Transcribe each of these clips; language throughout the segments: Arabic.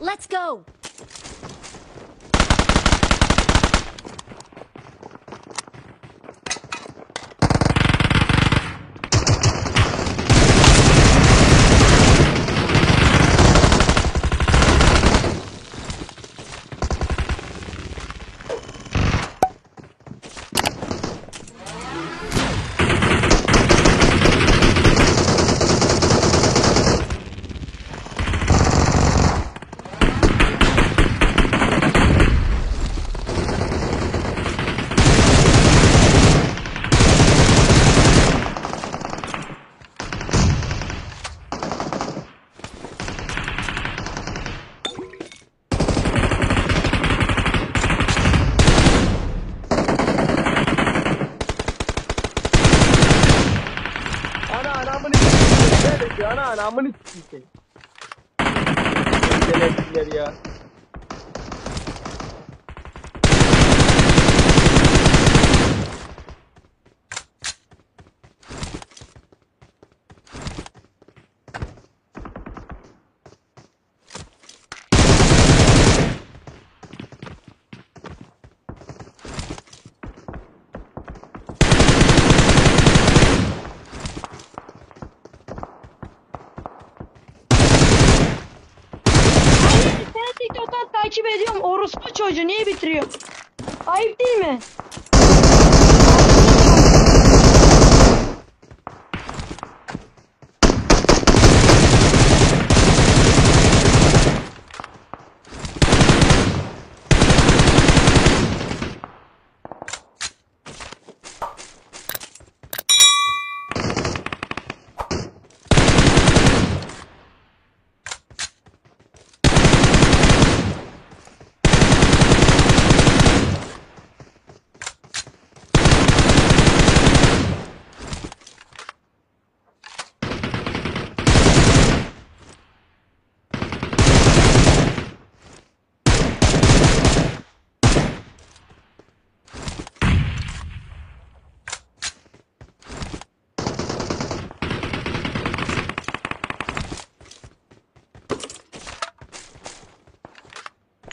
Let's go. ettiler ya. Five team है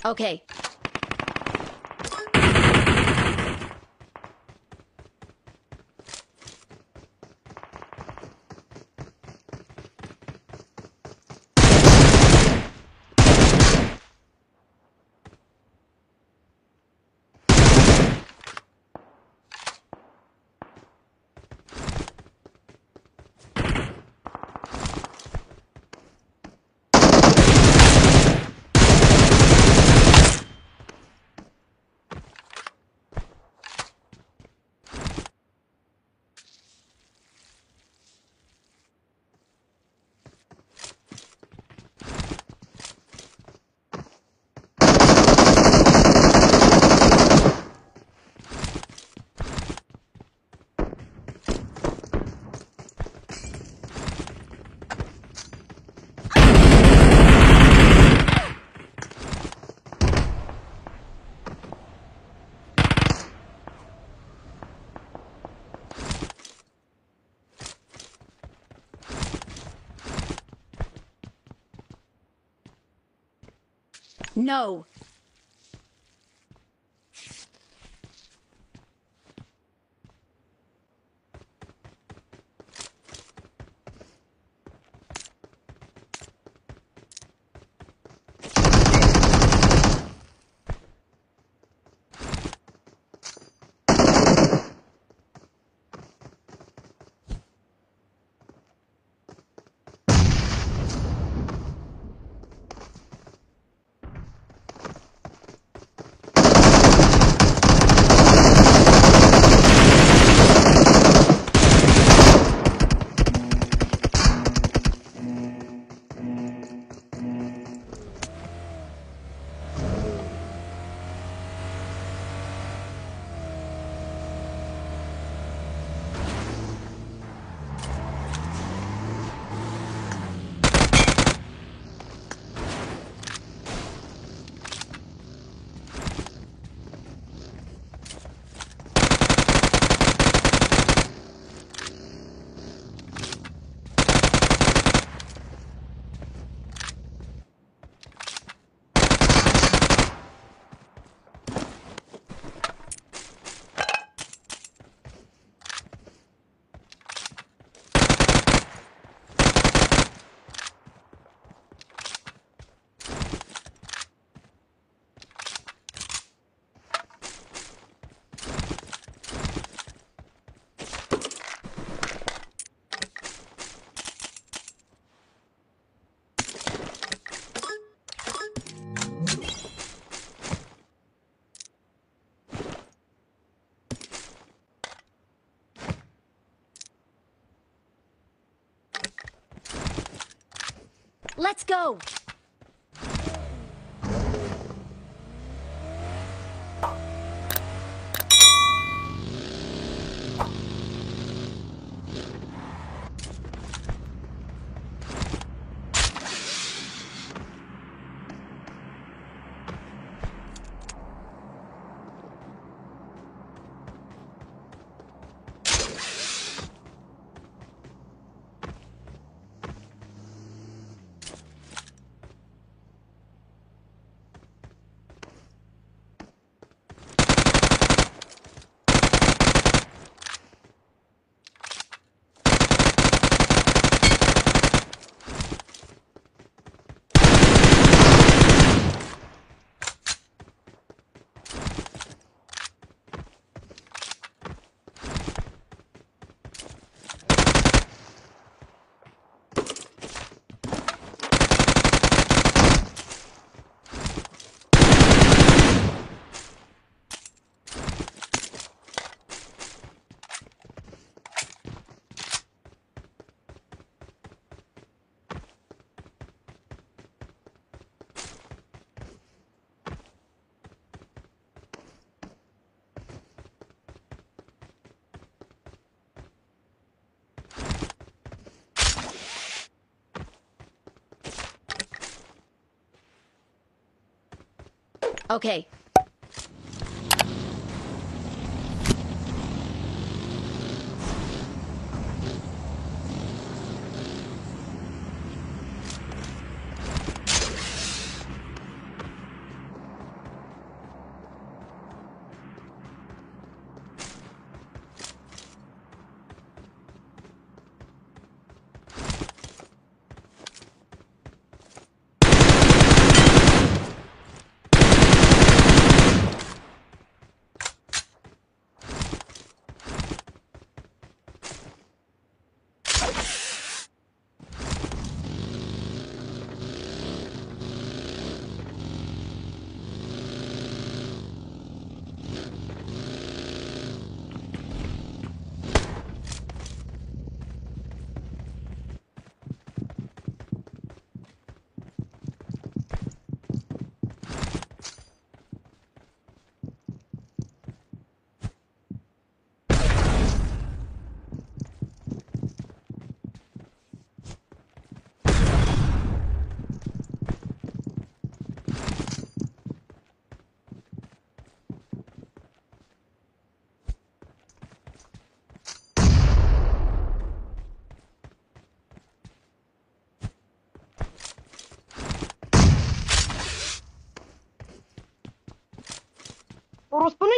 Okay. No. Let's go. Okay.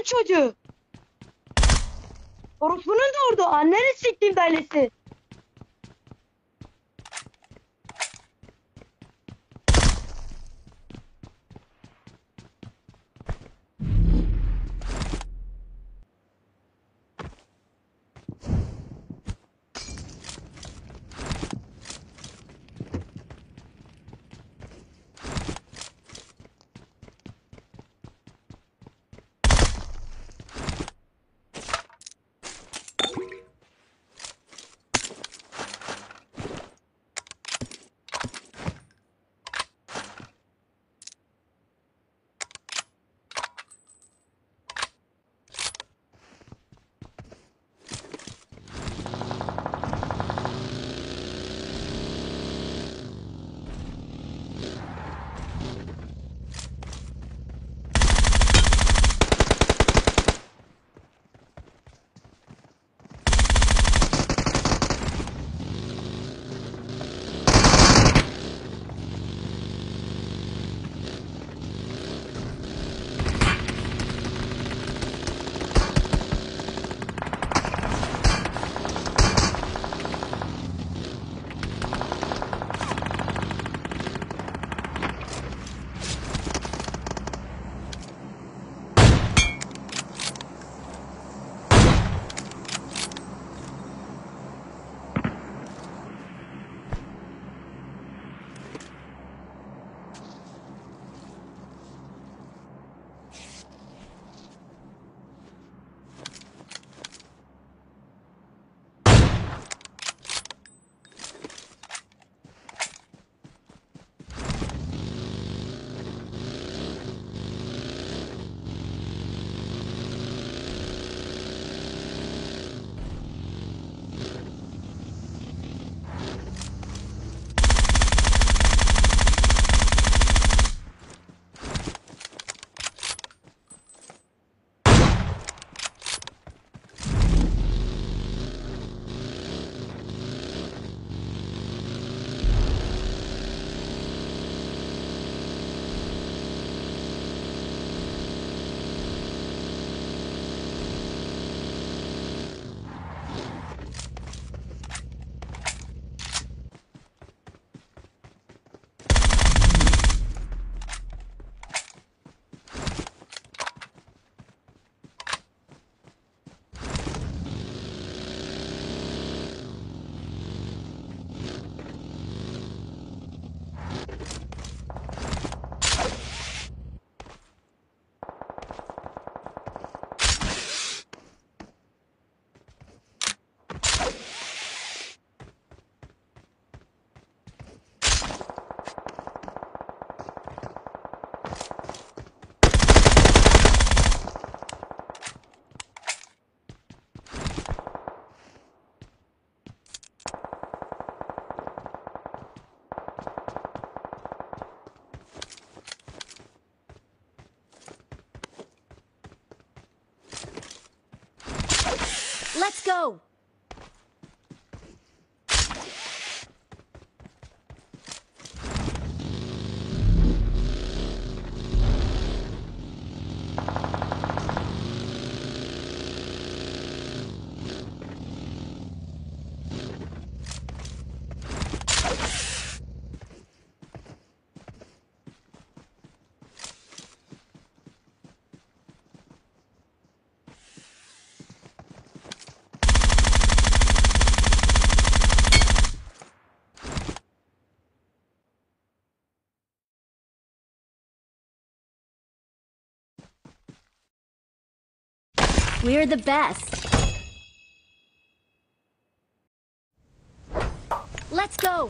Çocuğu. Orospu'nun doğurdu. Anneni siktim belesi. Let's go. We're the best. Let's go.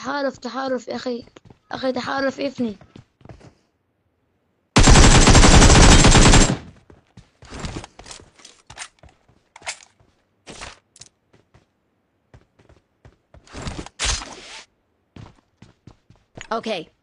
تحالف تحالف يا أخي أخي تحالف إفني Okay.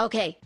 Okay.